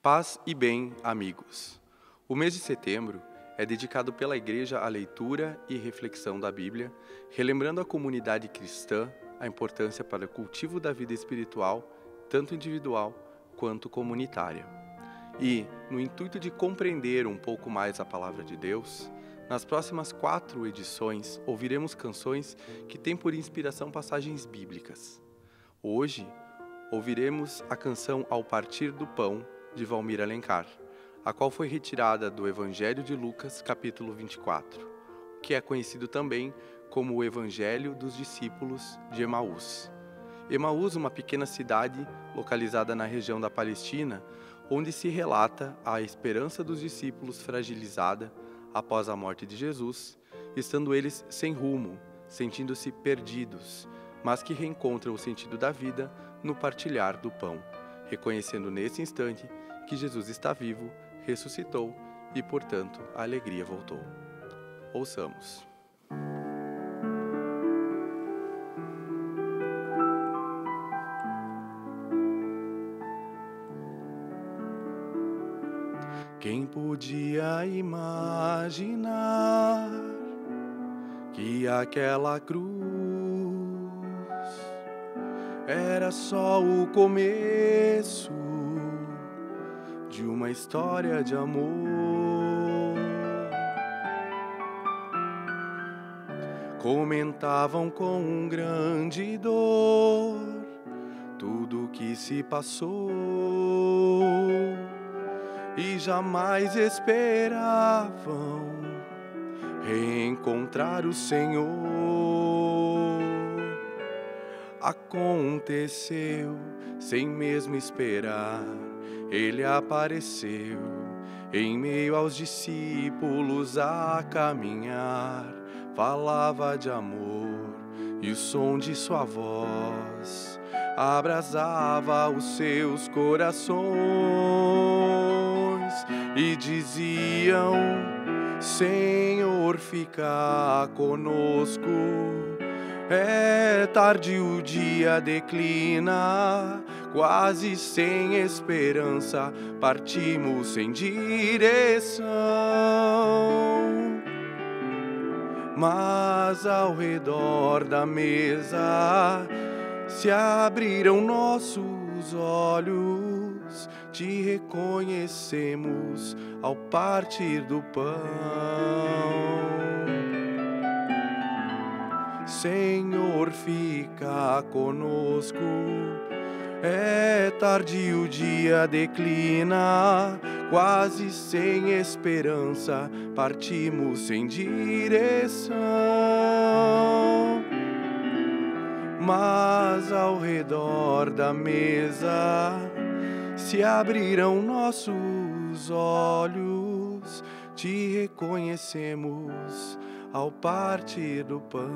Paz e bem, amigos. O mês de setembro é dedicado pela Igreja à leitura e reflexão da Bíblia, relembrando a comunidade cristã a importância para o cultivo da vida espiritual, tanto individual quanto comunitária. E, no intuito de compreender um pouco mais a palavra de Deus, nas próximas quatro edições ouviremos canções que têm por inspiração passagens bíblicas. Hoje, ouviremos a canção Ao Partir do Pão, de Valmir Alencar, a qual foi retirada do Evangelho de Lucas, capítulo 24, que é conhecido também como o Evangelho dos Discípulos de Emaús. Emaús, uma pequena cidade localizada na região da Palestina, onde se relata a esperança dos discípulos fragilizada após a morte de Jesus, estando eles sem rumo, sentindo-se perdidos, mas que reencontram o sentido da vida no partilhar do pão, reconhecendo nesse instante que Jesus está vivo, ressuscitou e, portanto, a alegria voltou. Ouçamos. Quem podia imaginar que aquela cruz era só o começo de uma história de amor? Comentavam com um grande dor tudo que se passou e jamais esperavam reencontrar o Senhor. Aconteceu sem mesmo esperar, ele apareceu em meio aos discípulos a caminhar, falava de amor e o som de sua voz abrasava os seus corações e diziam: Senhor, fica conosco. É tarde, o dia declina, quase sem esperança, partimos sem direção. Mas ao redor da mesa se abriram nossos olhos, te reconhecemos ao partir do pão. Senhor, fica conosco. É tarde, o dia declina, quase sem esperança, partimos sem direção. Mas ao redor da mesa se abriram nossos olhos, te reconhecemos ao partir do pão.